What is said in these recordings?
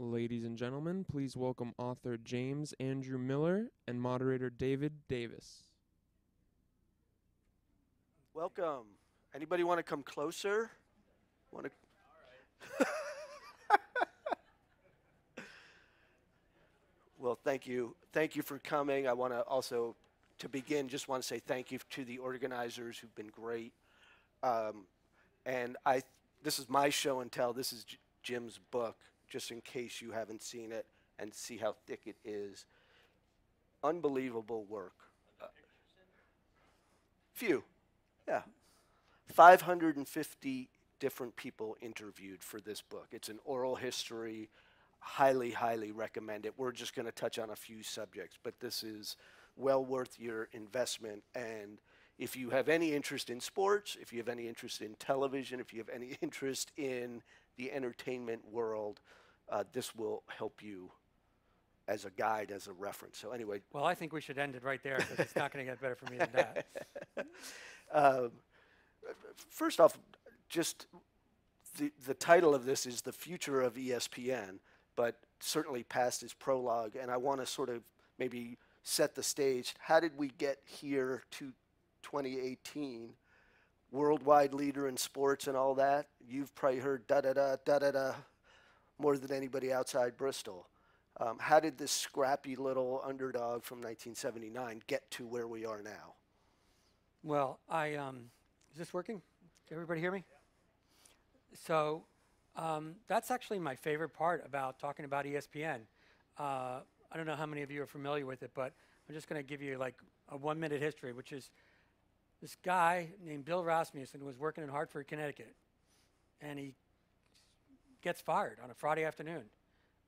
Ladies and gentlemen, please welcome author James Andrew Miller and moderator David Davis. Welcome. Anybody want to come closer? Want to? well, thank you. Thank you for coming. I want to also, to begin, just want to say thank you to the organizers who've been great. Um, and I, this is my show and tell. This is J- Jim's book, just in case you haven't seen it and see how thick it is. Unbelievable work. Uh, few, yeah. 550 different people interviewed for this book. It's an oral history. Highly, highly recommend it. We're just going to touch on a few subjects, but this is well worth your investment. And if you have any interest in sports, if you have any interest in television, if you have any interest in the entertainment world, uh, this will help you as a guide, as a reference. So anyway, Well, I think we should end it right there because it's not going to get better for me than that. um, first off, just the the title of this is the future of ESPN, but certainly past is prologue, and I want to sort of maybe set the stage. How did we get here to 2018? Worldwide leader in sports and all that. You've probably heard da da da da da da more than anybody outside Bristol. Um, how did this scrappy little underdog from 1979 get to where we are now? Well, I um, is this working? Everybody hear me? So um, that's actually my favorite part about talking about ESPN. Uh, I don't know how many of you are familiar with it, but I'm just going to give you like a one-minute history, which is this guy named Bill Rasmussen was working in Hartford, Connecticut, and he gets fired on a Friday afternoon.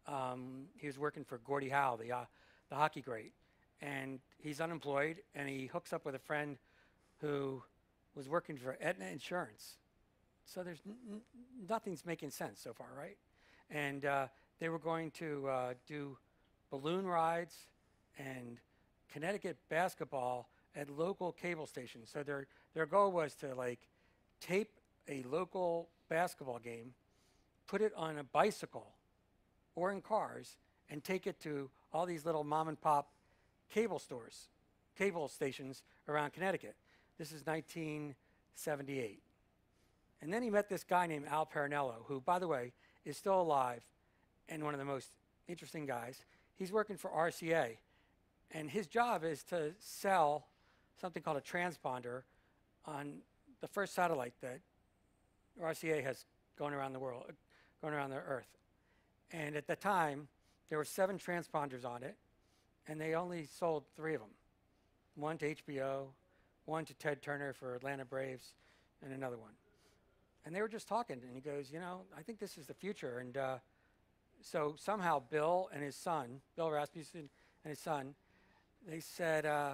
Um, he was working for Gordie Howe, the uh, the hockey great, and he's unemployed, and he hooks up with a friend who was working for Aetna Insurance. So there's nothing's making sense so far, right? And uh, they were going to uh, do balloon rides and Connecticut basketball at local cable stations. So their their goal was to like tape a local basketball game, put it on a bicycle or in cars, and take it to all these little mom and pop cable stores, cable stations around Connecticut. This is 1978. And then he met this guy named Al Parinello, who, by the way, is still alive and one of the most interesting guys. He's working for RCA, and his job is to sell something called a transponder on the first satellite that RCA has going around the world, going around the Earth. And at the time, there were seven transponders on it, and they only sold three of them one to HBO, one to Ted Turner for Atlanta Braves, and another one. And they were just talking, and he goes, You know, I think this is the future. And uh, so somehow Bill and his son, Bill Rasmussen and his son, they said, uh,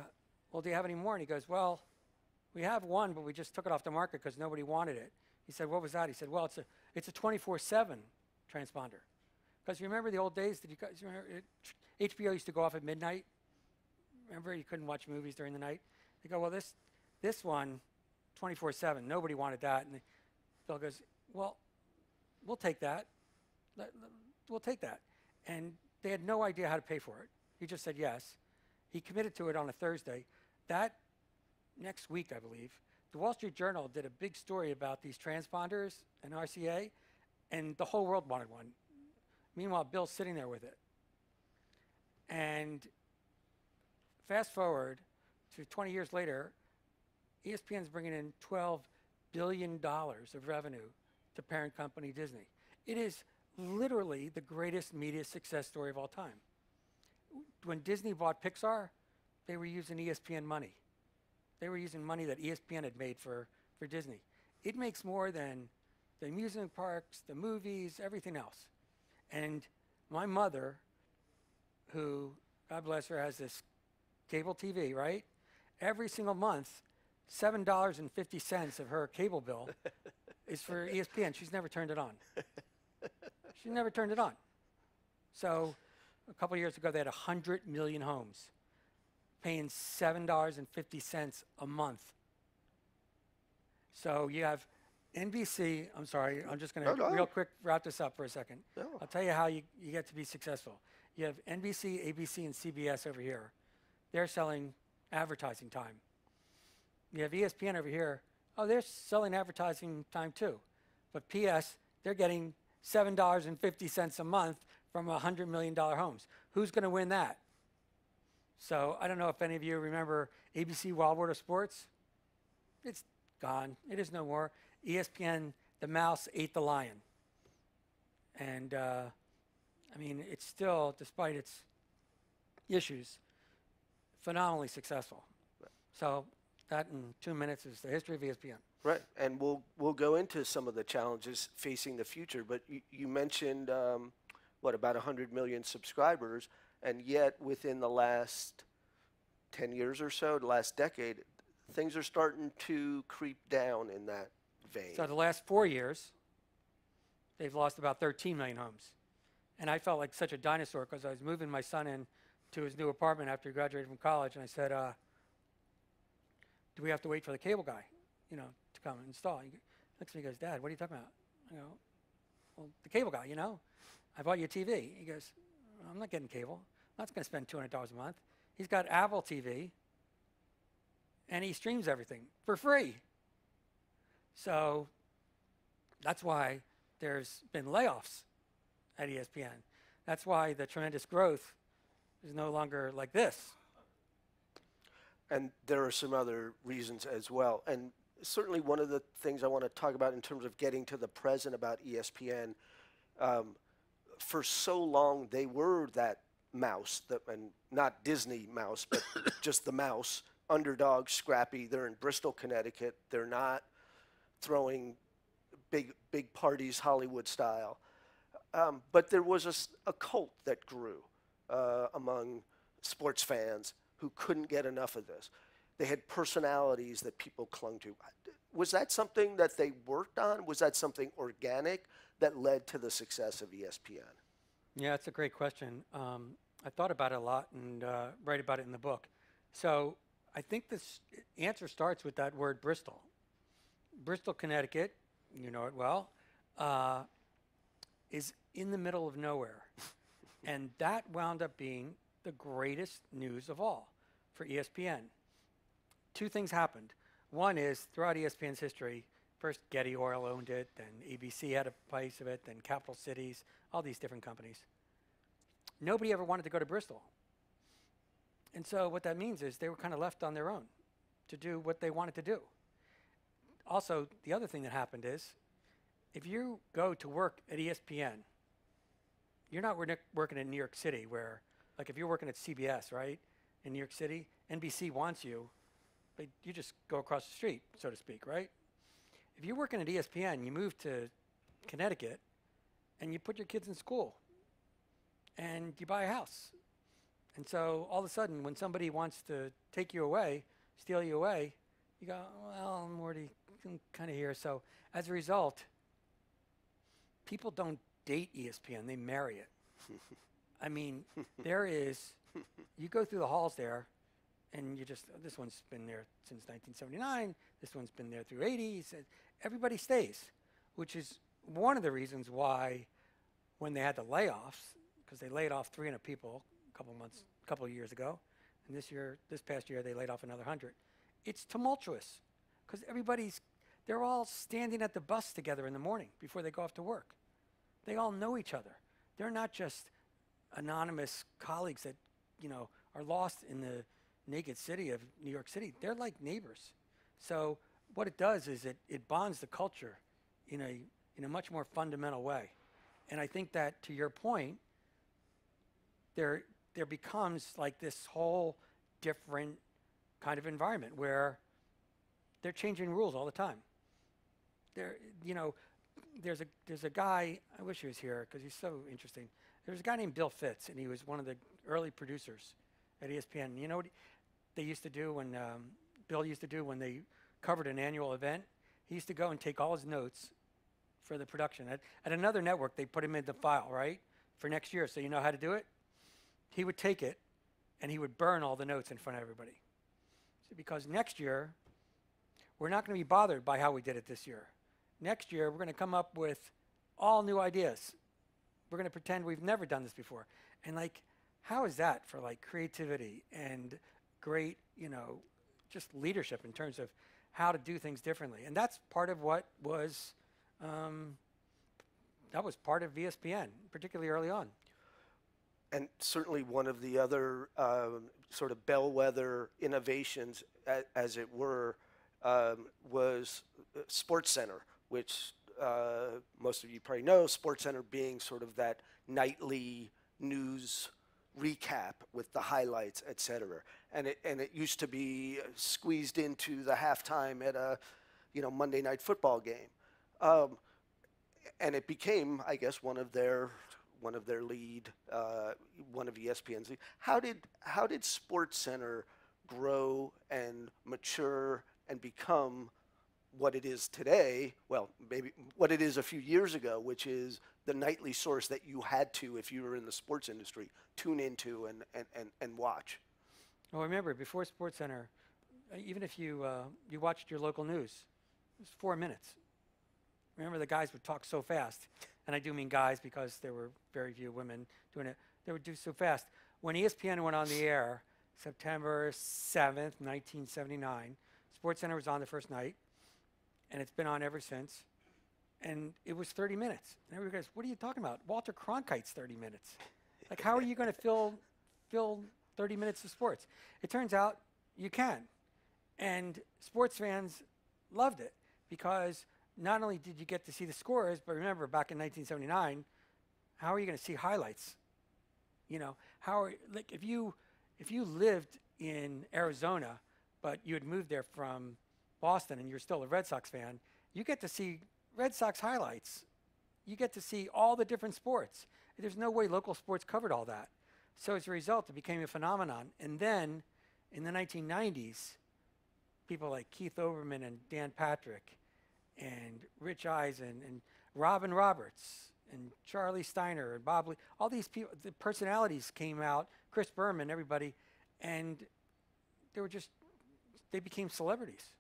Well, do you have any more? And he goes, Well, we have one, but we just took it off the market because nobody wanted it. He said, What was that? He said, Well, it's a it's a 24 7 transponder. Because you remember the old days? Did you guys remember? It, HBO used to go off at midnight. Remember, you couldn't watch movies during the night. They go, well, this this one, 24/7. Nobody wanted that. And Bill goes, well, we'll take that. Let- let- We'll take that. And they had no idea how to pay for it. He just said yes. He committed to it on a Thursday. That next week, I believe, the Wall Street Journal did a big story about these transponders and RCA, and the whole world wanted one. Meanwhile, Bill's sitting there with it. And fast forward to 20 years later, ESPN's bringing in 12 billion dollars of revenue to parent company Disney. It is literally the greatest media success story of all time. When Disney bought Pixar, they were using ESPN money. They were using money that ESPN had made for, for Disney. It makes more than the amusement parks, the movies, everything else. And my mother, who, God bless her, has this cable TV, right? Every single month, $7.50 of her cable bill is for ESPN. She's never turned it on. She never turned it on. So a couple of years ago, they had 100 million homes paying $7.50 a month. So you have NBC, I'm sorry, I'm just going No, to real quick wrap this up for a second. No. I'll tell you how you, you get to be successful. You have NBC, ABC, and CBS over here. They're selling advertising time. You have ESPN over here. Oh, they're selling advertising time too. But PS, they're getting $7.50 a month from $100 million homes. Who's going to win that? So I don't know if any of you remember ABC Wide World of Sports. It's gone. It is no more. ESPN, the mouse ate the lion. And uh, I mean, it's still, despite its issues, phenomenally successful. So that in two minutes is the history of ESPN. Right, and we'll we'll go into some of the challenges facing the future. But you, you mentioned um, what about 100 million subscribers, and yet within the last 10 years or so, the last decade, things are starting to creep down in that vein. So the last four years, they've lost about 13 million homes. And I felt like such a dinosaur because I was moving my son in to his new apartment after he graduated from college, and I said, uh, "Do we have to wait for the cable guy, you know, to come and install?" He looks at me, and goes, "Dad, what are you talking about?" I go, "Well, the cable guy, you know, I bought you a TV." He goes, "I'm not getting cable. Not going to spend $200 a month." He's got Apple TV, and he streams everything for free. So that's why there's been layoffs at ESPN. That's why the tremendous growth is no longer like this. And there are some other reasons as well. And certainly one of the things I want to talk about in terms of getting to the present about ESPN, um, for so long they were that mouse, that, and not Disney mouse, but just the mouse, underdog, scrappy. They're in Bristol, Connecticut. They're not throwing big, big parties Hollywood style. Um, but there was a cult that grew uh, among sports fans who couldn't get enough of this. They had personalities that people clung to. Was that something that they worked on? Was that something organic that led to the success of ESPN? Yeah, that's a great question. Um, I thought about it a lot and uh, write about it in the book. So I think this answer starts with that word Bristol. Bristol, Connecticut, you know it well, uh, is in the middle of nowhere. and that wound up being the greatest news of all for ESPN. Two things happened. One is throughout ESPN's history, first Getty Oil owned it, then ABC had a piece of it, then Capital Cities, all these different companies. Nobody ever wanted to go to Bristol. And so what that means is they were kind of left on their own to do what they wanted to do. Also, the other thing that happened is if you go to work at ESPN, you're not working in New York City where, like if you're working at CBS, right, in New York City, NBC wants you, but you just go across the street, so to speak, right? If you're working at ESPN, you move to Connecticut and you put your kids in school and you buy a house. And so all of a sudden, when somebody wants to take you away, steal you away, you go, well, I'm already kind of here. So as a result, people don't date ESPN, they marry it. I mean, there is, you go through the halls there, and you just, this one's been there since 1979, this one's been there through 80s. uh, Everybody stays, which is one of the reasons why when they had the layoffs, because they laid off 300 people a couple months, a couple of years ago, and this year, this past year, they laid off another 100. It's tumultuous because everybody's, they're all standing at the bus together in the morning before they go off to work. They all know each other. They're not just anonymous colleagues that, you know, are lost in the naked city of New York City. They're like neighbors. So what it does is it, it bonds the culture in a, in a much more fundamental way. And I think that to your point, there, there becomes like this whole different kind of environment where they're changing rules all the time. There, you know, there's a there's a guy. I wish he was here because he's so interesting. There's a guy named Bill Fitts, and he was one of the early producers at ESPN. You know what he- they used to do when um, Bill used to do when they covered an annual event? He used to go and take all his notes for the production. At, at another network, they put him in the file, right, for next year. So you know how to do it. He would take it, and he would burn all the notes in front of everybody. So because next year, we're not going to be bothered by how we did it this year. next year we're going to come up with all new ideas. We're going to pretend we've never done this before. And like, how is that for like creativity and great, you know, just leadership in terms of how to do things differently? And that's part of what was, um, that was part of ESPN, particularly early on. And certainly one of the other um, sort of bellwether innovations, as it were, um, was uh, Sports Center, which uh, most of you probably know. Sports Center being sort of that nightly news recap with the highlights, et cetera. And it and it used to be squeezed into the halftime at a, you know, Monday night football game. Um, and it became, I guess, one of their one of their lead, uh, one of ESPN's lead. How did how did Sports Center grow and mature and become what it is today? Well, maybe what it is a few years ago, which is the nightly source that you had to, if you were in the sports industry, tune into and and, and, and watch. Well, remember, before Sports Center, even if you, uh, you watched your local news, it was four minutes. Remember, the guys would talk so fast. And I do mean guys because there were very few women doing it. They would do so fast. When ESPN went on the air, September 7th, 1979, Sports Center was on the first night, and it's been on ever since. And it was 30 minutes. And everybody goes, What are you talking about? Walter Cronkite's 30 minutes. Like, how are you going to fill, fill 30 minutes of sports? It turns out you can. And sports fans loved it because not only did you get to see the scores, but remember back in 1979, how are you going to see highlights? You know, how are like if you if you lived in Arizona, but you had moved there from Boston and you're still a Red Sox fan, you get to see Red Sox highlights. You get to see all the different sports. There's no way local sports covered all that. So as a result, it became a phenomenon. And then in the 1990s, people like Keith Olbermann and Dan Patrick and Rich Eisen and Robin Roberts and Charlie Steiner and Bob Ley, all these people, the personalities came out, Chris Berman, everybody, and they were just, they became celebrities.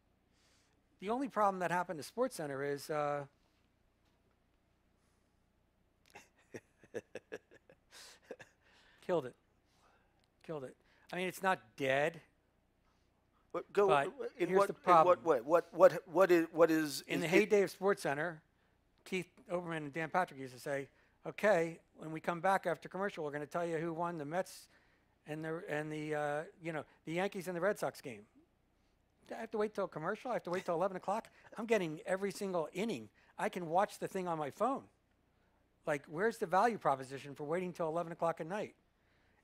The only problem that happened to Sports Center is uh, killed it. Killed it. I mean, it's not dead. What, go But in here's what the in problem. what way? What what what is what is In is the heyday of Sports Center, Keith Olbermann and Dan Patrick used to say, "Okay, when we come back after commercial, we're going to tell you who won the Mets and the and the uh, you know the Yankees and the Red Sox game." I have to wait till commercial. I have to wait till 11 o'clock. I'm getting every single inning. I can watch the thing on my phone. Like, where's the value proposition for waiting till 11 o'clock at night?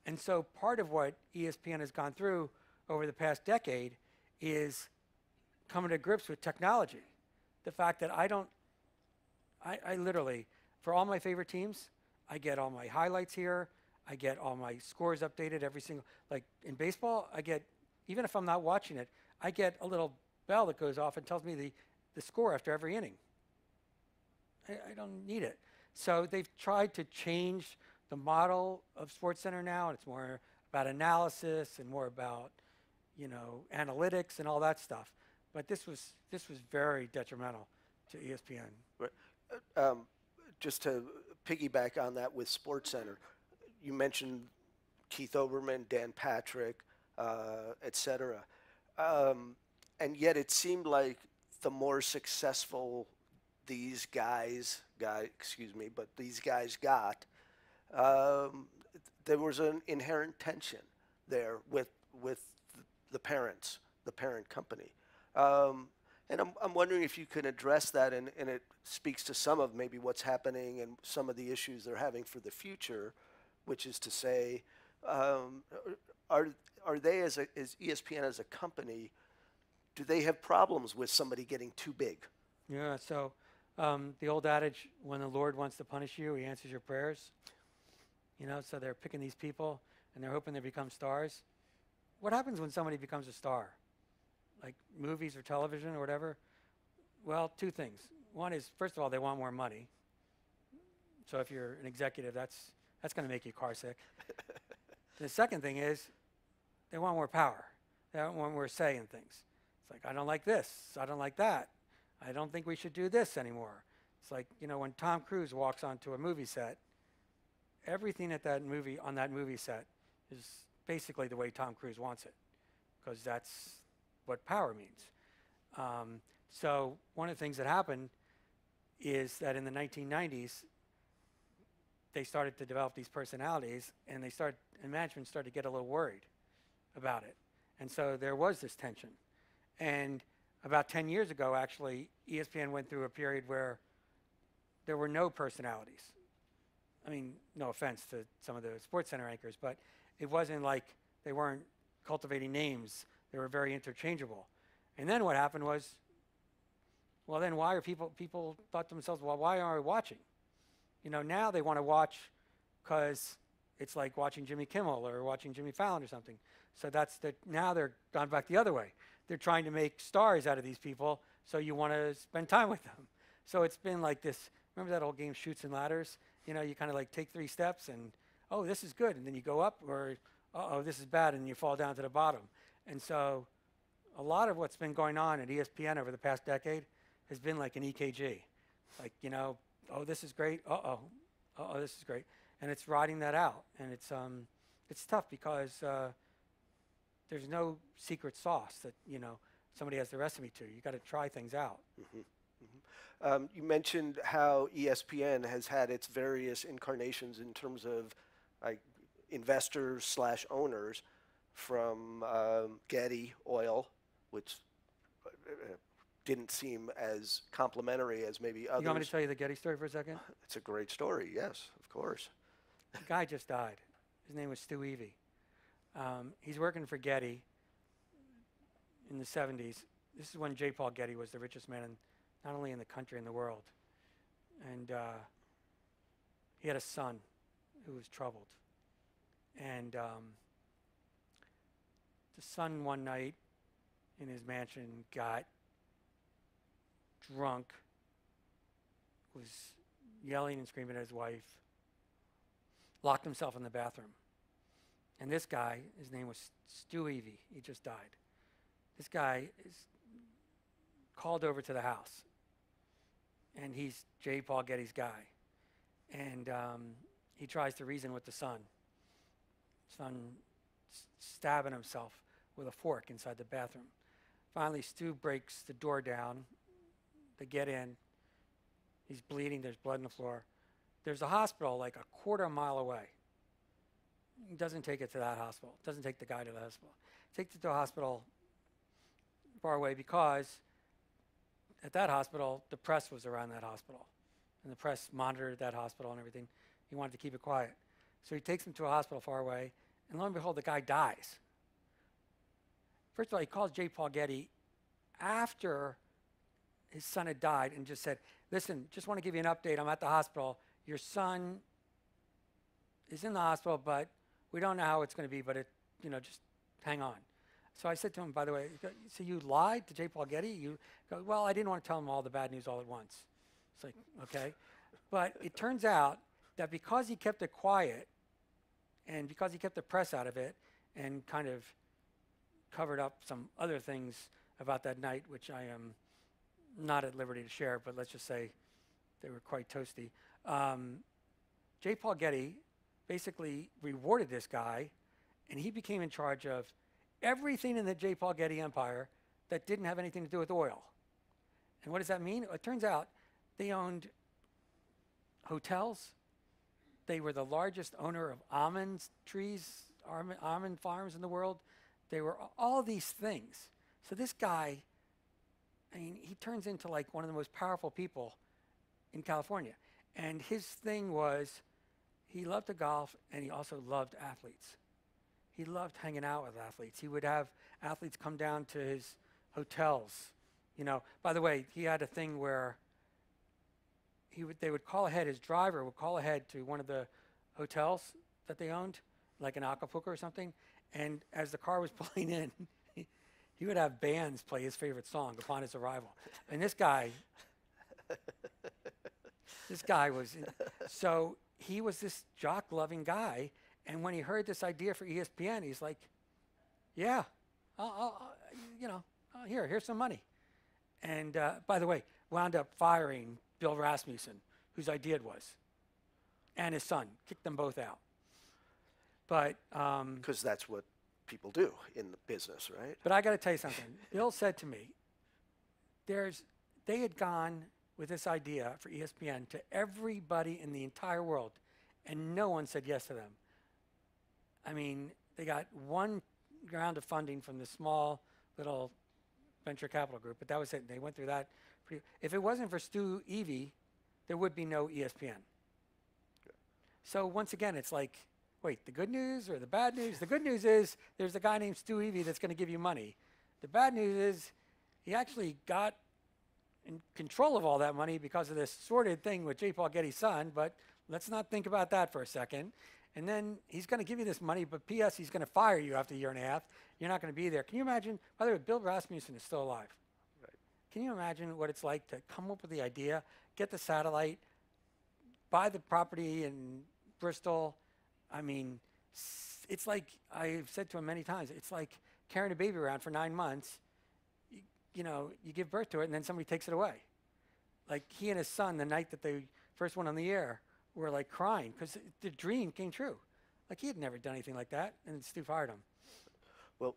And so, part of what ESPN has gone through over the past decade is coming to grips with technology. The fact that I don't, I, I literally, for all my favorite teams, I get all my highlights here. I get all my scores updated every single, like in baseball, I get, even if I'm not watching it, I get a little bell that goes off and tells me the, the score after every inning. I, I don't need it. So they've tried to change the model of SportsCenter now, and it's more about analysis and more about, you know, analytics and all that stuff. But this was this was very detrimental to ESPN. um, just to piggyback on that with Sports Center, you mentioned Keith Olbermann, Dan Patrick, uh, et cetera. Um, and yet it seemed like the more successful these guys, guy, excuse me, but these guys got, um, there was an inherent tension there with with the parents, the parent company. Um, and I'm, I'm wondering if you can address that, and, and it speaks to some of maybe what's happening and some of the issues they're having for the future, which is to say, um, are are they as a, as ESPN as a company, do they have problems with somebody getting too big? Yeah. So um, the old adage, when the Lord wants to punish you, He answers your prayers. You know, so they're picking these people and they're hoping they become stars. What happens when somebody becomes a star? Like movies or television or whatever? Well, two things. One is, first of all, they want more money. So if you're an executive, that's that's going to make you car sick. the second thing is, they want more power. They want more say in things. It's like I don't like this. I don't like that. I don't think we should do this anymore. It's like, you know, when Tom Cruise walks onto a movie set, everything at that movie on that movie set is basically the way Tom Cruise wants it, because that's what power means. Um, so one of the things that happened is that in the 1990s, they started to develop these personalities, and they started, and management started to get a little worried about it, and so there was this tension. And about 10 years ago, actually, ESPN went through a period where there were no personalities. I mean, no offense to some of the Sports Center anchors, but it wasn't like they weren't cultivating names. They were very interchangeable. And then what happened was, well, then why are people, people thought to themselves, well, why aren't we watching? You know, now they want to watch because it's like watching Jimmy Kimmel or watching Jimmy Fallon or something. So that's the, now they're gone back the other way. They're trying to make stars out of these people, so you want to spend time with them. So it's been like this. Remember that old game, Chutes and Ladders? You know, you kind of like take three steps and, oh, this is good. And then you go up, or, oh, this is bad, and you fall down to the bottom. And so a lot of what's been going on at ESPN over the past decade has been like an EKG. Like, you know, oh, this is great. Uh oh, uh oh, this is great. And it's riding that out. And it's, um, it's tough because uh, there's no secret sauce that, you know, somebody has the recipe to. You got to try things out. Um, you mentioned how ESPN has had its various incarnations in terms of like investors slash owners, from um, Getty Oil, which uh, didn't seem as complimentary as maybe others. You want me to tell you the Getty story for a second? It's a great story. Yes, of course. The guy just died. His name was Stu Evey. Um, he's working for Getty in the 70s. This is when J. Paul Getty was the richest man, in, not only in the country, in the world. And uh, he had a son who was troubled. And um, the son, one night in his mansion, got drunk, was yelling and screaming at his wife, locked himself in the bathroom. And this guy, his name was Stu Evey, he just died. This guy is called over to the house, and he's J. Paul Getty's guy. And um, he tries to reason with the son. Son stabbing himself with a fork inside the bathroom. Finally, Stu breaks the door down. They get in. He's bleeding. There's blood on the floor. There's a hospital like a quarter mile away. He doesn't take it to that hospital. Doesn't take the guy to the hospital. Takes it to a hospital far away because at that hospital, the press was around that hospital. And the press monitored that hospital and everything. He wanted to keep it quiet. So he takes him to a hospital far away, and lo and behold, the guy dies. First of all, he calls J. Paul Getty after his son had died and just said, Listen, just want to give you an update. I'm at the hospital. Your son is in the hospital, but we don't know how it's going to be, but it, you know, just hang on. So I said to him, by the way, so you lied to J. Paul Getty? You go, well, I didn't want to tell him all the bad news all at once. It's like, okay. But it turns out that because he kept it quiet and because he kept the press out of it and kind of covered up some other things about that night, which I am not at liberty to share, but let's just say they were quite toasty. Um, J. Paul Getty basically rewarded this guy, and he became in charge of everything in the J. Paul Getty empire that didn't have anything to do with oil. And what does that mean? It turns out they owned hotels. They were the largest owner of almond trees, almond, farms in the world. They were all these things. So this guy, I mean, he turns into like one of the most powerful people in California. And his thing was he loved to golf and he also loved athletes. He loved hanging out with athletes. He would have athletes come down to his hotels. You know, by the way, he had a thing where he would they would call ahead his driver would call ahead to one of the hotels that they owned, like an Acapulco or something, and as the car was pulling in, he would have bands play his favorite song upon his arrival. And this guy this guy was so he was this jock loving guy and when he heard this idea for espn he's like yeah I'll, I'll, I'll- you know uh, here here's some money and uh, by the way wound up firing Bill Rasmussen, whose idea it was, and his son, kicked them both out. But um, Because that's what people do in the business, right? But I got to tell you something. Bill said to me, "There's they had gone with this idea for ESPN to everybody in the entire world, and no one said yes to them. I mean, they got one round of funding from the small little venture capital group, but that was it. They went through that. If it wasn't for Stu Evey, there would be no ESPN. So once again, it's like, wait, the good news or the bad news? The good news is there's a guy named Stu Evey that's going to give you money. The bad news is he actually got in control of all that money because of this sordid thing with J. Paul Getty's son. But let's not think about that for a second. And then he's going to give you this money, but P.S. He's going to fire you after a year and a half. You're not going to be there. Can you imagine? By the way, Bill Rasmussen is still alive. Can you imagine what it's like to come up with the idea, get the satellite, buy the property in Bristol? I mean, it's like I've said to him many times. It's like carrying a baby around for nine months. You, you know, you give birth to it, and then somebody takes it away. Like he and his son, the night that they first went on the air, were like crying because the dream came true. Like he had never done anything like that, and Stu fired him. Well,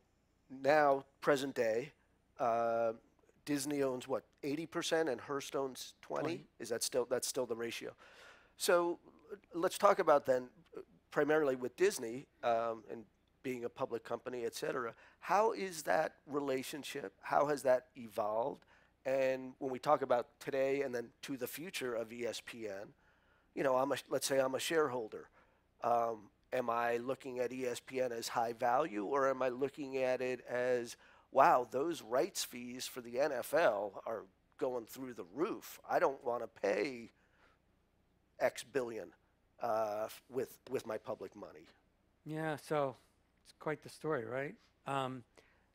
now, present day, uh, Disney owns what, 80% and Hearst owns 20? 20. Is that still, that's still the ratio? So let's talk about then, primarily with Disney um, and being a public company, et cetera. How is that relationship? How has that evolved? And when we talk about today and then to the future of ESPN, you know, I'm a, let's say I'm a shareholder. Um, am I looking at ESPN as high value or am I looking at it as, wow, those rights fees for the NFL are going through the roof. I don't want to pay X billion uh, with, with my public money. Yeah, so it's quite the story, right? Um,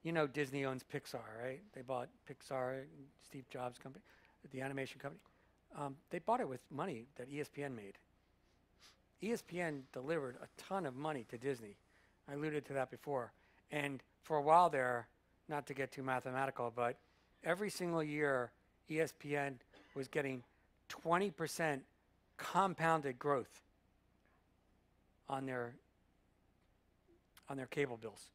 you know, Disney owns Pixar, right? They bought Pixar, Steve Jobs' company, the animation company. Um, they bought it with money that ESPN made. ESPN delivered a ton of money to Disney. I alluded to that before. And for a while there, not to get too mathematical, but every single year, ESPN was getting 20% compounded growth on their on their cable bills.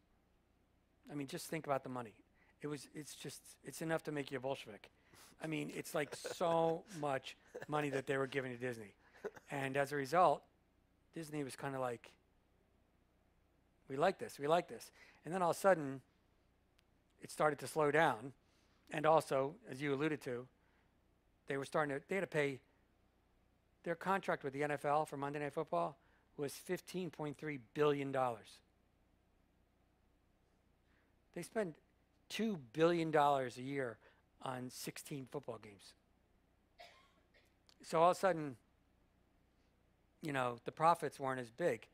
I mean, just think about the money. It was it's just it's enough to make you a Bolshevik. I mean, it's like so much money that they were giving to Disney. And as a result, Disney was kind of like we like this, we like this. And then all of a sudden it started to slow down. And also, as you alluded to, they were starting to they had to pay their contract with the NFL for Monday Night Football was $15.3 billion. They spend $2 billion a year on 16 football games. So all of a sudden, you know, the profits weren't as big.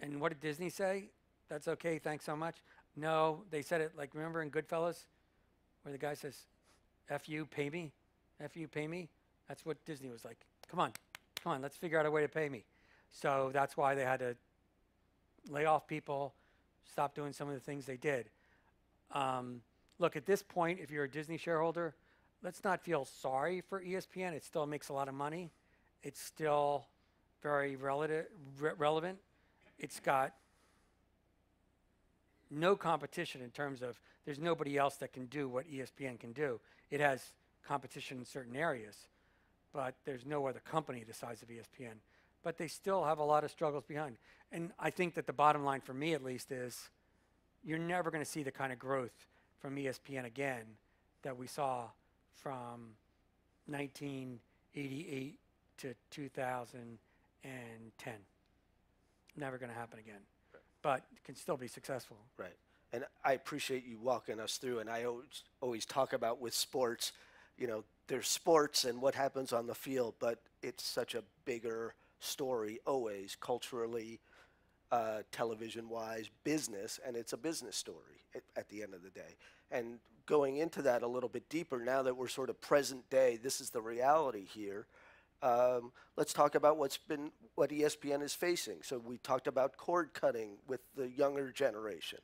And what did Disney say? That's okay, thanks so much. No, they said it like, remember in Goodfellas, where the guy says, F you, pay me? F you, pay me? That's what Disney was like. Come on, come on, let's figure out a way to pay me. So that's why they had to lay off people, stop doing some of the things they did. Um, look, at this point, if you're a Disney shareholder, let's not feel sorry for ESPN. It still makes a lot of money. It's still very relative, re- relevant. It's got no competition in terms of there's nobody else that can do what ESPN can do. It has competition in certain areas, but there's no other company the size of ESPN. But they still have a lot of struggles behind. And I think that the bottom line for me, at least, is you're never going to see the kind of growth from ESPN again that we saw from 1988 to 2010. Never going to happen again. But can still be successful. Right. And I appreciate you walking us through. And I always, talk about with sports, you know, there's sports and what happens on the field, but it's such a bigger story always, culturally, uh, television wise, business, and it's a business story at, at the end of the day. And going into that a little bit deeper, now that we're sort of present day, this is the reality here. Um, let's talk about what's been what ESPN is facing. So we talked about cord cutting with the younger generation.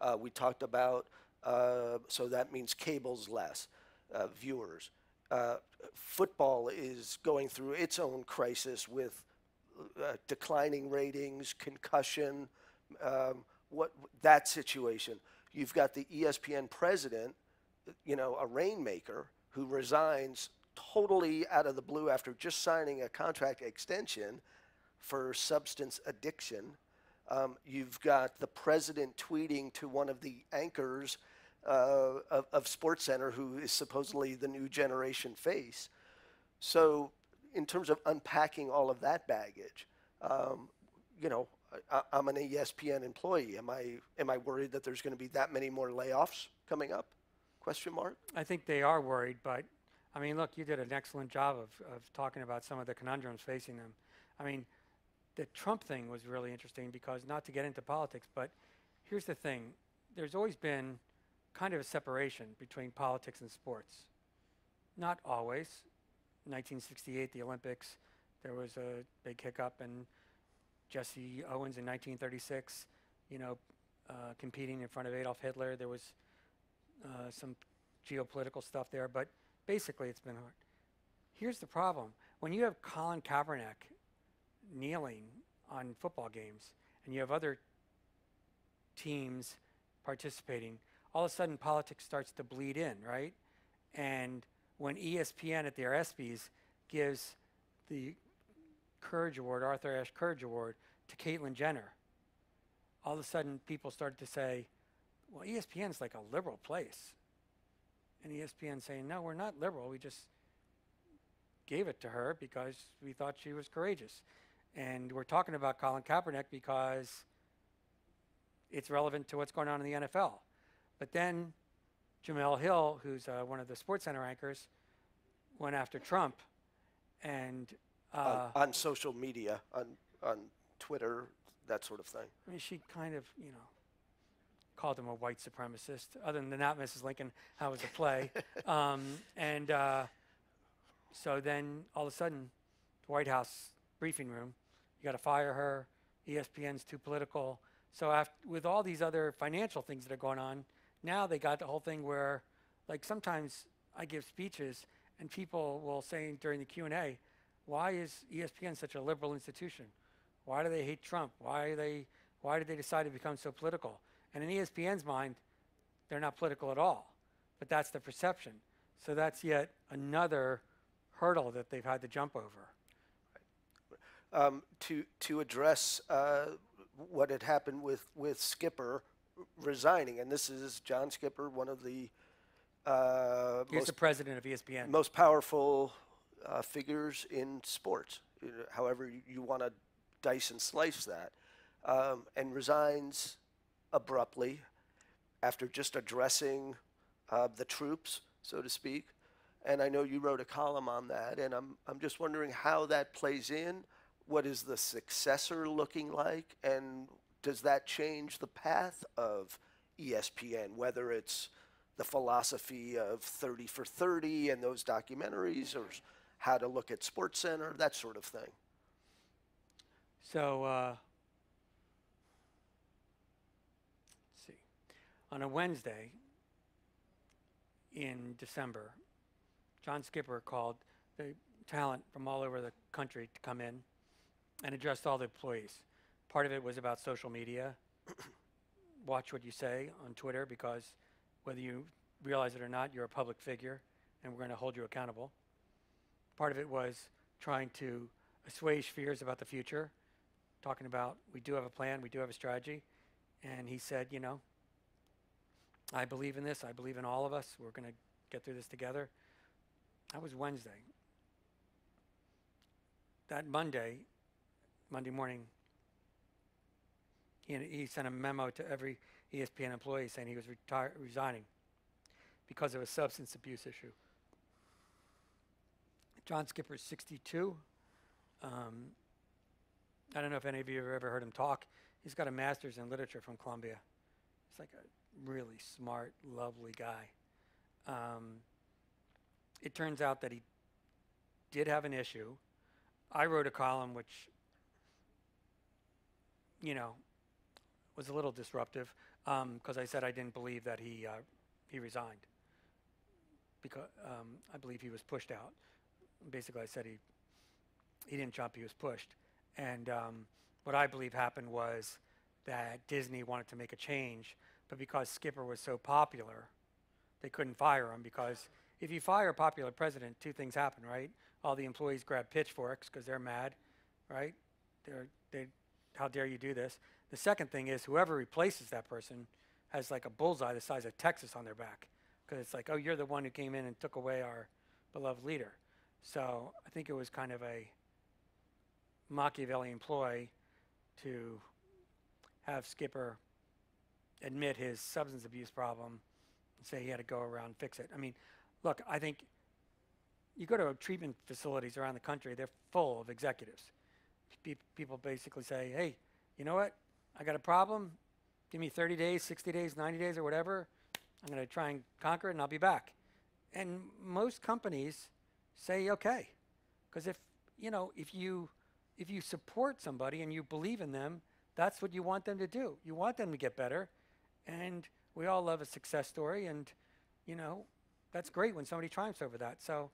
Uh, we talked about uh, so that means cables less, uh, viewers. uh, football is going through its own crisis with uh, declining ratings, concussion, um, what that situation. You've got the ESPN president, you know, a rainmaker who resigns totally out of the blue after just signing a contract extension for substance addiction. Um, you've got the president tweeting to one of the anchors uh, of, of SportsCenter, who is supposedly the new generation face. So, in terms of unpacking all of that baggage, um, you know, I, I'm an ESPN employee. Am I am I worried that there's going to be that many more layoffs coming up? Question mark. I think they are worried, but I mean, look, you did an excellent job of, of talking about some of the conundrums facing them. I mean, the Trump thing was really interesting because not to get into politics, but here's the thing there's always been kind of a separation between politics and sports. Not always. 1968, the Olympics, there was a big hiccup, and Jesse Owens in 1936, you know, uh, competing in front of Adolf Hitler. There was uh, some geopolitical stuff there, but basically it's been hard. Here's the problem when you have Colin Kaepernick kneeling on football games and you have other teams participating, all of a sudden politics starts to bleed in, right? And when ESPN at their ESPYs gives the Courage Award, Arthur Ashe Courage Award, to Caitlyn Jenner, all of a sudden people started to say, well, E ESPN's like a liberal place. And ESPN saying, no, we're not liberal. We just gave it to her because we thought she was courageous. And we're talking about Colin Kaepernick because it's relevant to what's going on in the NFL. But then Jemele Hill, who's uh, one of the Sports Center anchors, went after Trump. And uh, on, on social media, on on Twitter, that sort of thing. I mean, she kind of, you know, called him a white supremacist. Other than that, Mrs. Lincoln, how was the play? um, and uh, so then all of a sudden, the White House briefing room, you got to fire her. ESPN's too political. So after, with all these other financial things that are going on, now they got the whole thing where, like sometimes I give speeches and people will say during the Q and A, "Why is ESPN such a liberal institution? Why do they hate Trump? Why are they? Why did they decide to become so political?" And in ESPN's mind, they're not political at all. But that's the perception. So that's yet another hurdle that they've had to jump over. um, to to address uh, what had happened with with Skipper resigning, and this is John Skipper, one of the uh, He's most the president of ESPN. most powerful uh, figures in sports, however you, you want to dice and slice that, um, and resigns abruptly after just addressing uh, the troops, so to speak. And I know you wrote a column on that, and I'm, I'm just wondering how that plays in. What is the successor looking like? And does that change the path of ESPN, whether it's the philosophy of 30 for 30 and those documentaries, or how to look at Sports Center, that sort of thing? So, uh, let's see. On a Wednesday in December, John Skipper called the talent from all over the country to come in and addressed all the employees. Part of it was about social media. Watch what you say on Twitter because whether you realize it or not, you're a public figure and we're going to hold you accountable. Part of it was trying to assuage fears about the future talking about we do have a plan, we do have a strategy. And he said, you know, I believe in this. I believe in all of us. We're going to get through this together. That was Wednesday. That Monday, Monday morning, he, he sent a memo to every ESPN employee saying he was retire- resigning because of a substance abuse issue. John Skipper is 62. Um, I don't know if any of you have ever heard him talk. He's got a master's in literature from Columbia. He's like a really smart, lovely guy. Um, it turns out that he did have an issue. I wrote a column which, you know, was a little disruptive because I said I didn't believe that he uh, he resigned. because um, I believe he was pushed out. Basically, I said he he didn't jump; he was pushed. And um, what I believe happened was that Disney wanted to make a change, but because Skipper was so popular, they couldn't fire him because if you fire a popular president, two things happen, right? All the employees grab pitchforks because they're mad, right? They're, they, how dare you do this? The second thing is whoever replaces that person has like a bullseye the size of Texas on their back because it's like, oh, you're the one who came in and took away our beloved leader. So I think it was kind of a Machiavellian ploy to have Skipper admit his substance abuse problem and say he had to go around fix it. I mean, look, I think you go to treatment facilities around the country, they're full of executives. Pe- people basically say, hey, you know what? I got a problem. Give me 30 days, 60 days, 90 days, or whatever. I'm going to try and conquer it, and I'll be back. And most companies say, okay. Because if, you know, if you, if you support somebody and you believe in them, that's what you want them to do. You want them to get better. And we all love a success story. And, you know, that's great when somebody triumphs over that. So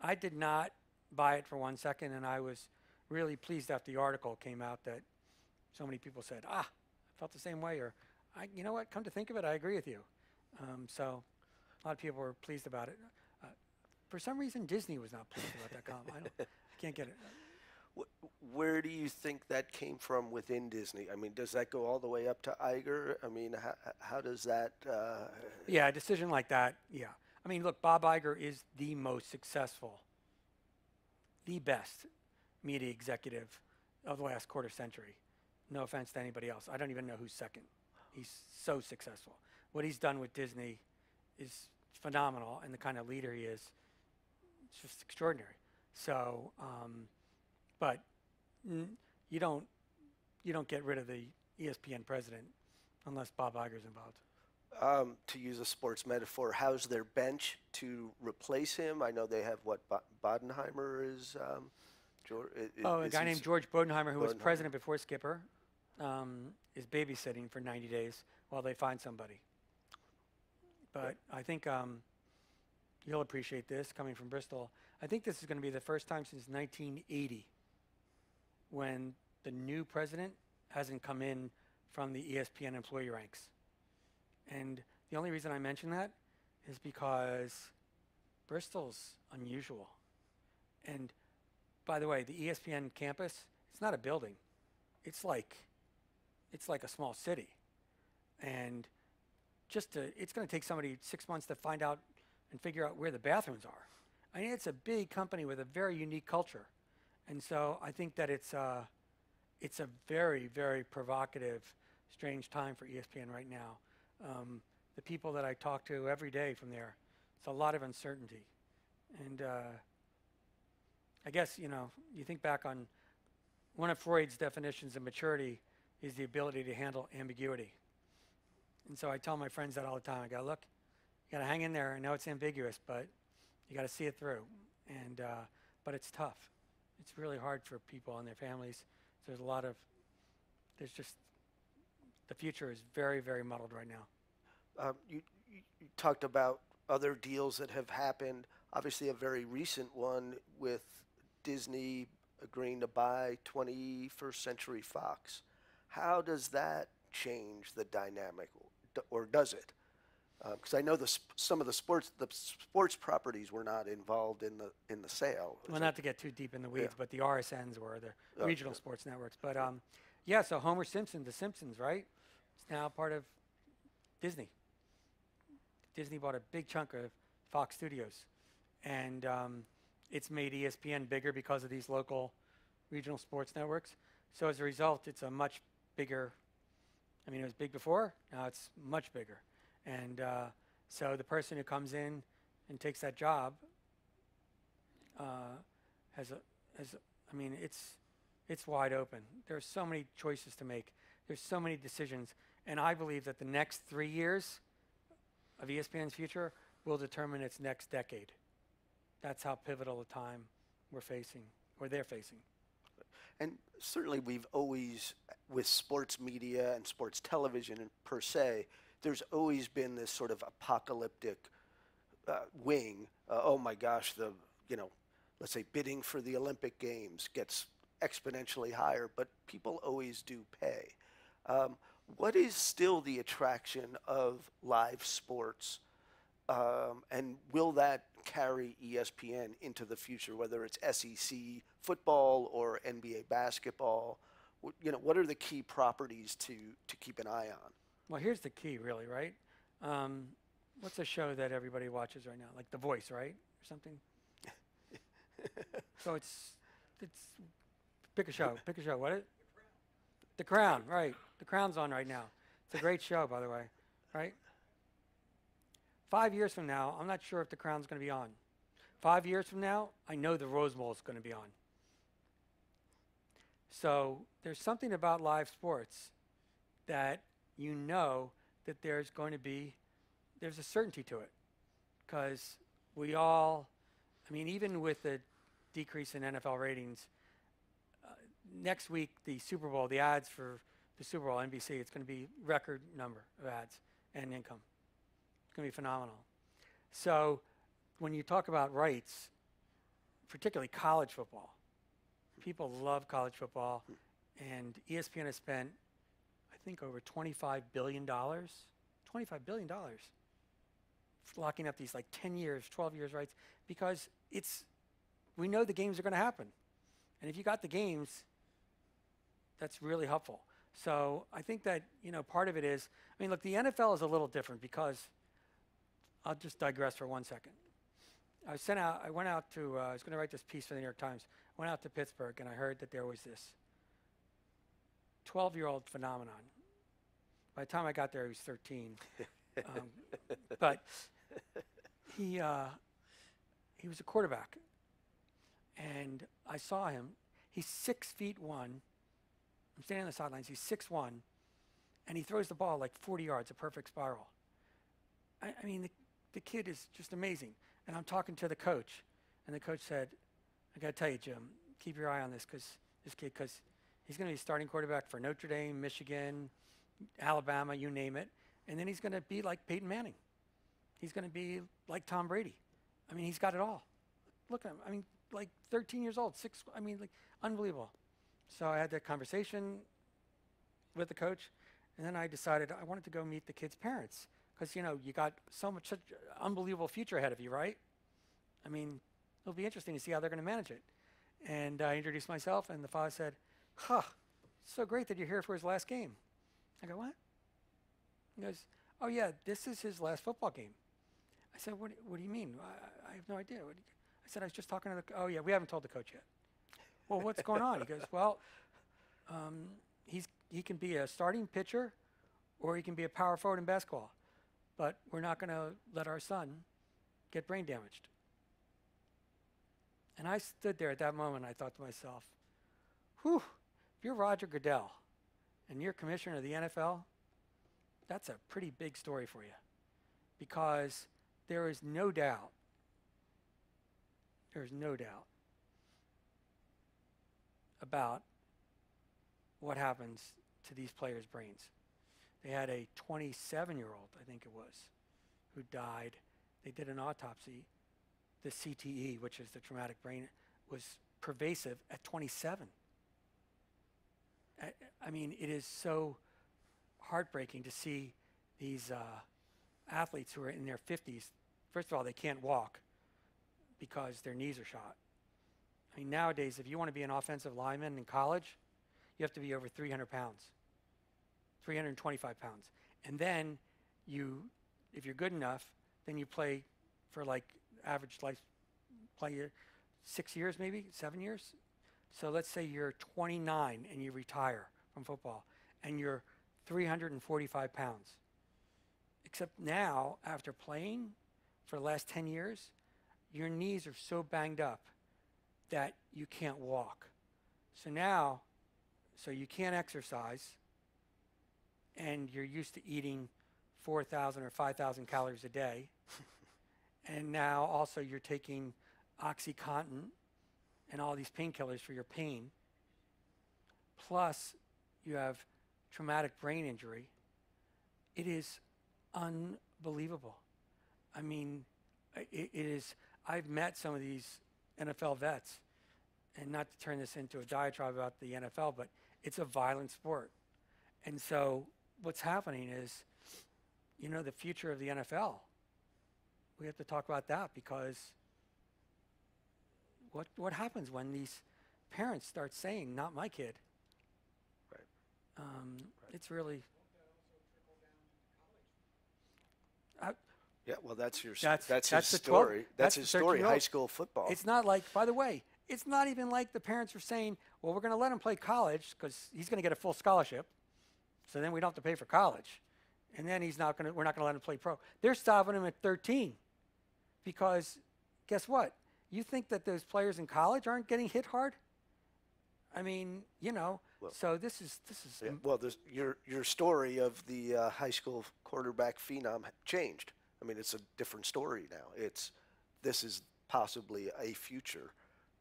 I did not buy it for one second. And I was really pleased after the article came out that so many people said, ah, I felt the same way. Or, I, you know what, come to think of it, I agree with you. Um, so a lot of people were pleased about it. Uh, for some reason, Disney was not pleased about that comment. I, I can't get it. Wh- Where do you think that came from within Disney? I mean, does that go all the way up to Iger? I mean, how, how does that? Uh, Yeah, a decision like that. Yeah. I mean, look, Bob Iger is the most successful, the best media executive of the last quarter century. No offense to anybody else. I don't even know who's second. He's so successful. What he's done with Disney is phenomenal, and the kind of leader he is, it's just extraordinary. So, um, but n- you don't you don't get rid of the ESPN president unless Bob Iger's involved. um, to use a sports metaphor, how's their bench to replace him? I know they have what Bo- Bodenheimer is. Um, George, Oh, a guy named George Bodenheimer, who was president before Skipper, um, is babysitting for 90 days while they find somebody. But I think um, you'll appreciate this coming from Bristol. I think this is going to be the first time since 1980 when the new president hasn't come in from the ESPN employee ranks. And the only reason I mention that is because Bristol's unusual. And by the way, the ESPN campus, it's not a building. It's like it's like a small city. And just to it's going to take somebody 6 months to find out and figure out where the bathrooms are. I mean, it's a big company with a very unique culture. And so I think that it's uh it's a very very provocative strange time for ESPN right now. Um, the people that I talk to every day from there, it's a lot of uncertainty. And uh, I guess, you know, you think back on one of Freud's definitions of maturity is the ability to handle ambiguity. And so I tell my friends that all the time. I go, look, you got to hang in there. I know it's ambiguous, but you got to see it through. And uh, but it's tough. It's really hard for people and their families. There's a lot of there's just the future is very very muddled right now. Um, you, you, you talked about other deals that have happened. Obviously, a very recent one with Disney agreeing to buy 21st Century Fox. How does that change the dynamic, or does it? Because I know the sp- some of the sports the sports properties were not involved in the in the sale. Well, it- not to get too deep in the weeds, but the RSNs were the Oh, regional yeah. sports networks. But um, yeah, so Homer Simpson, The Simpsons, right? It's now part of Disney. Disney bought a big chunk of Fox Studios, and um, it's made ESPN bigger because of these local regional sports networks. So as a result, it's a much bigger. I mean, it was big before. Now it's much bigger, and uh, so the person who comes in and takes that job uh, has a has a, I mean it's it's wide open. There's so many choices to make. There's so many decisions, and I believe that the next three years of ESPN's future will determine its next decade. That's how pivotal a time we're facing, or they're facing. And certainly, we've always, with sports media and sports television per se, there's always been this sort of apocalyptic uh, wing, uh, oh my gosh, the you know, let's say bidding for the Olympic Games gets exponentially higher, but people always do pay. Um, what is still the attraction of live sports, um, and will that carry ESPN into the future, whether it's SEC football or NBA basketball? You know, what are the key properties to to keep an eye on? Well, here's the key, really, right? Um, what's a show that everybody watches right now? Like The Voice, right, or something? so it's it's pick a show. Pick a show. What it? The Crown, right? The Crown's on right now. It's a great show, by the way, right? Five years from now, I'm not sure if The Crown's going to be on. Five years from now, I know the Rose Bowl is going to be on. So there's something about live sports that you know that there's going to be there's a certainty to it. Because we all i mean even with the decrease in nfl ratings uh, next week the super bowl the ads for the super bowl nbc it's going to be record number of ads and income. It's going to be phenomenal. So when you talk about rights particularly college football people love college football and espn has spent think over $25 billion. $25 billion. Locking up these like 10 years, 12 years rights because it's, we know the games are going to happen. And if you got the games, that's really helpful. So I think that, you know, part of it is, I mean, look, the NFL is a little different because I'll just digress for one second. I sent out, I went out to, uh, I was going to write this piece for the New York Times. I went out to Pittsburgh and I heard that there was this 12 year old phenomenon. By the time I got there, he was 13. um, but he, uh, he was a quarterback. And I saw him. He's six feet one. I'm standing on the sidelines. He's six one, and he throws the ball like 40 yards, a perfect spiral. I, I mean, the, the kid is just amazing. And I'm talking to the coach, and the coach said, "I got to tell you, Jim, keep your eye on this because this kid, because He's going to be starting quarterback for Notre Dame, Michigan, Alabama, you name it. And then he's going to be like Peyton Manning. He's going to be like Tom Brady. I mean, he's got it all. Look at him. I mean, like 13 years old, six. I mean, like unbelievable. So I had that conversation with the coach, and then I decided I wanted to go meet the kid's parents because you know you got so much such unbelievable future ahead of you, right? I mean, it'll be interesting to see how they're going to manage it. And I introduced myself, and the father said, Huh, so great that you're here for his last game. I go, What? He goes, Oh, yeah, this is his last football game. I said, What, what do you mean? I, I have no idea. What I said, I was just talking to the, oh, yeah, we haven't told the coach yet. well, what's going on? He goes, Well, um, he's, he can be a starting pitcher or he can be a power forward in basketball, but we're not going to let our son get brain damaged. And I stood there at that moment. I thought to myself, whew, if you're Roger Goodell and you're commissioner of the NFL, that's a pretty big story for you. Because there is no doubt, there's no doubt about what happens to these players' brains. They had a 27 year old, I think it was, who died. They did an autopsy. The CTE, which is the traumatic brain, was pervasive at 27. I, I mean, it is so heartbreaking to see these uh, athletes who are in their 50s. First of all, they can't walk because their knees are shot. I mean, nowadays, if you want to be an offensive lineman in college, you have to be over 300 pounds, 325 pounds. And then you, if you're good enough, then you play for like average life, play six years maybe, seven years. So let's say you're 29 and you retire from football and you're 345 pounds. Except now, after playing for the last 10 years, your knees are so banged up that you can't walk. So now, so you can't exercise and you're used to eating 4,000 or 5,000 calories a day. and now also you're taking Oxycontin and all these painkillers for your pain. Plus, you have traumatic brain injury. It is unbelievable. I mean, It, it is. I've met some of these NFL vets, and not to turn this into a diatribe about the NFL, but it's a violent sport, and so what's happening is, you know, the future of the NFL. We have to talk about that because what what happens when these parents start saying, "Not my kid." Right. Um, It's really. Yeah, well, that's your That's- that's, that's his the 12 story. that's That's his story. High school football. It's not like, by the way, it's not even like the parents are saying, well, we're going to let him play college because he's going to get a full scholarship. So then we don't have to pay for college. And then he's not going to, we're not going to let him play pro. They're stopping him at 13 because guess what? You think that those players in college aren't getting hit hard? I mean, you know, Well- so this is, this is, Yeah, well, this, your your story of the uh, high school quarterback phenom changed. I mean, it's a different story now. It's this is possibly a future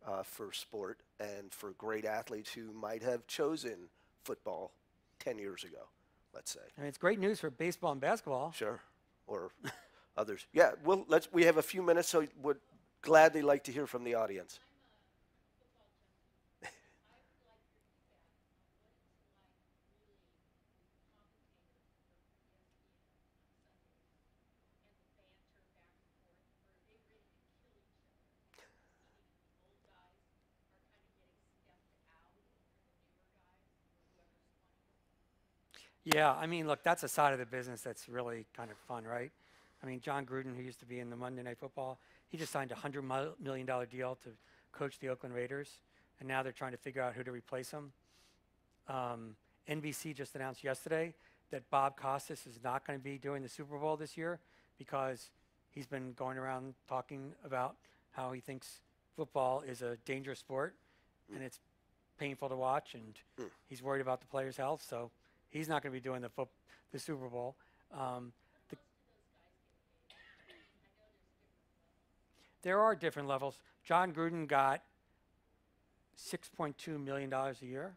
uh, for sport and for great athletes who might have chosen football ten years ago. Let's say, I mean, it's great news for baseball and basketball. sure, or others. Yeah, well, let's. We have a few minutes, so would gladly like to hear from the audience. Yeah, I mean, look, that's a side of the business that's really kind of fun, right? I mean, Jon Gruden, who used to be in the Monday Night Football, he just signed a $100 million deal to coach the Oakland Raiders, and now they're trying to figure out who to replace him. Um, NBC just announced yesterday that Bob Costas is not going to be doing the Super Bowl this year because he's been going around talking about how he thinks football is a dangerous sport and it's painful to watch, and he's worried about the players' health. So he's not going to be doing the the Super Bowl. Um, there are different levels. Jon Gruden got six point two million dollars a year.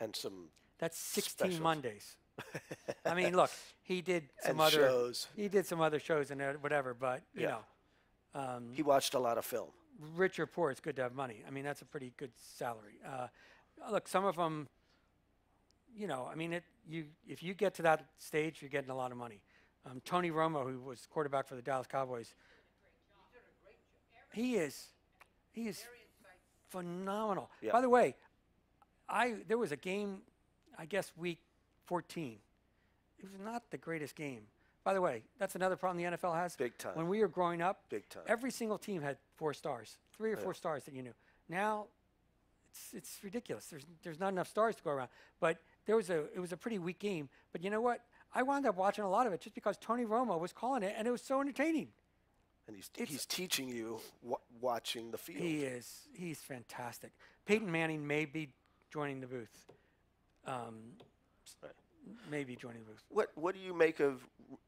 And some That's 16 Specials. Mondays. I mean, look, he did some and other shows. he did some other shows and uh, whatever, but you Yeah. know, um, He watched a lot of film. rich or poor, it's good to have money. I mean, that's a pretty good salary. Uh, look, some of them, you know, I mean, it, you if you get to that stage, you're getting a lot of money. Um, Tony Romo, who was quarterback for the Dallas Cowboys, he is, he is phenomenal. Yeah. By the way, I there was a game, I guess week 14. It was not the greatest game. By the way, that's another problem the NFL has. Big time. When we were growing up, Big time. every single team had four stars, three or four stars that you knew. Now, it's it's ridiculous. There's there's not enough stars to go around. But there was a it was a pretty weak game. But you know what? I wound up watching a lot of it just because Tony Romo was calling it, and it was so entertaining. and he's it's- he's teaching you wa- watching the field. He is he's fantastic. Peyton Manning may be joining the booth. Um, Right. maybe joining the booth. What what do you make of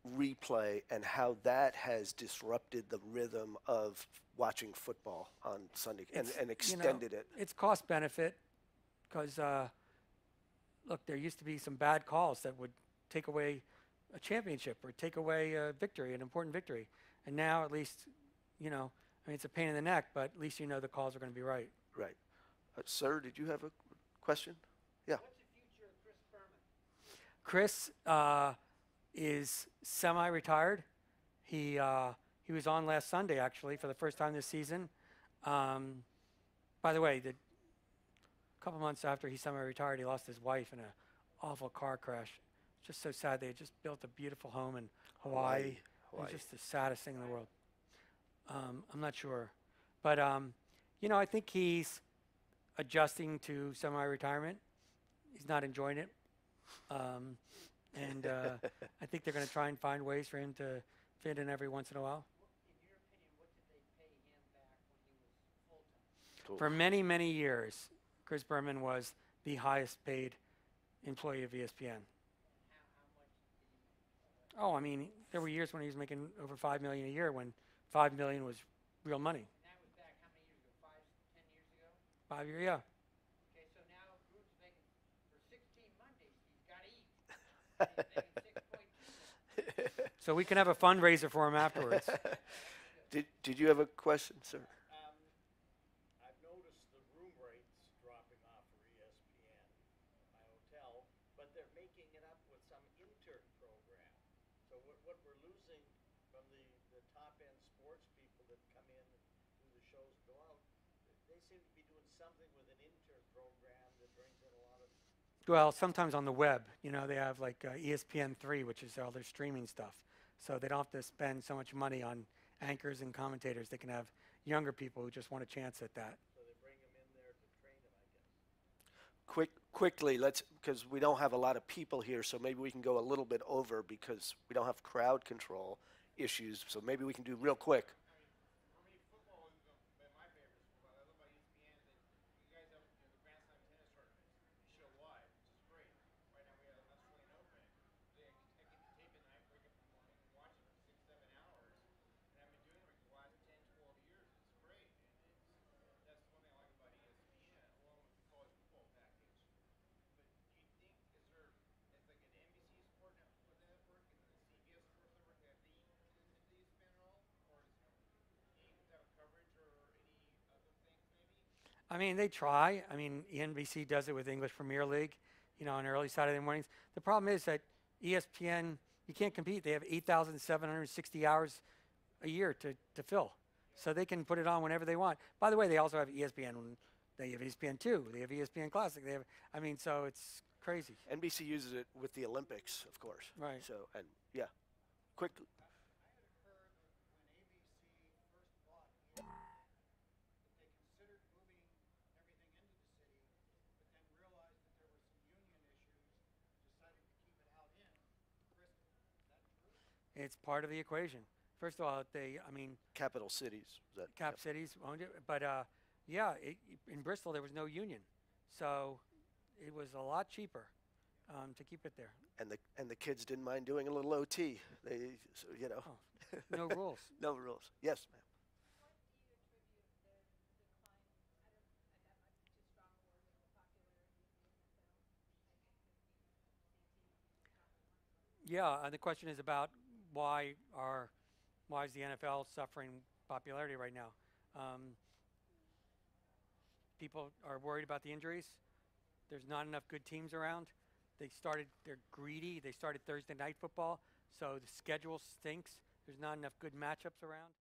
replay and how that has disrupted the rhythm of watching football on Sunday and, and you know, extended it? It's cost benefit because uh, look, there used to be some bad calls that would take away a championship or take away a victory, an important victory. And now, at least, you know, I mean, it's a pain in the neck, but at least you know the calls are going to be right. Right. Uh, sir, did you have a question? Yeah. What's the future of Chris Berman? Chris uh, is semi-retired. He uh, he was on last Sunday actually for the first time this season. Um, by the way, the couple months after he semi-retired, he lost his wife in an awful car crash. Just so sad. They had just built a beautiful home in Hawaii. Hawaii, It was just the saddest thing in the world. Um, I'm not sure, but um, you know, I think he's adjusting to semi-retirement. He's not enjoying it. Um, and uh, I think they're going to try and find ways for him to fit in every once in a while. For many, many years, Chris Berman was the highest paid employee of ESPN. Oh, I mean, there were years when he was making over five million a year, when five million was real money. That was back how many years ago? Five, ten years ago? Five year, yeah. Okay, so now Gruden's making, for 16 Mondays, he's got to eat. And he's making 6.2 million. So we can have a fundraiser for him afterwards. Did, did you have a question, sir? Um, I've noticed the room rates dropping off for E ESPN at my hotel, but they're making it up with some intern program. So what, what we're losing from the, the top end sports people that come in and do the shows and go out, they seem to be doing something with an intern program that brings in a lot of Well, sometimes on the web, you know, they have like uh, ESPN3, which is all their streaming stuff. So they don't have to spend so much money on anchors and commentators. They can have younger people who just want a chance at that. so they bring them in there to train them, I guess. Quick, quickly, let's, because we don't have a lot of people here, so maybe we can go a little bit over because we don't have crowd control issues, so maybe we can do real quick. For me, football is the, been my favorite sport. I live by ESPN. That you guys have you know, the Grand Slam tennis tournaments. You show live, which is great. Right now we have the Australian Open. They, I get the tape at night, wake up in the morning, and watch it for six, seven hours. And I've been doing it for the last 10, 12 years. It's great. And it's, that's one thing I like about E ESPN, along with the college football package. But do you think is there is like an NBC Sport Network, network and the CBS Sports Network have they eaten into ESPN at all, or is you know any type of coverage or any other things maybe? I mean, they try. I mean, NBC does it with English Premier League, you know, on early Saturday mornings. The problem is that ESPN, you can't compete. They have 8,760 hours a year to, to fill. So they can put it on whenever they want. By the way, they also have ESPN. They have E ESPN2. They have ESPN Classic. They have, I mean, so it's crazy. NBC uses it with the Olympics, of course. Right. So, and yeah, quick, they considered moving everything into the city, but then realized that there were some union issues, decided to keep it out in Bristol. Is that true? It's part of the equation. First of all, they, I mean, capital cities. Cap Cities owned it, but uh, yeah, it, in Bristol there was no union, so it was a lot cheaper um, to keep it there. and the and the kids didn't mind doing a little OT. They, so, you know, No rules. no rules. Yes, ma'am. Yeah, and the question is about why are why is the NFL suffering popularity right now? Um, people are worried about the injuries. There's not enough good teams around. They started. They're greedy. They started Thursday night football, so the schedule stinks. There's not enough good matchups around.